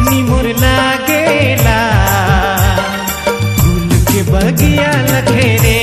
चीनी मोर लागेला। फूल के बगिया लखेरे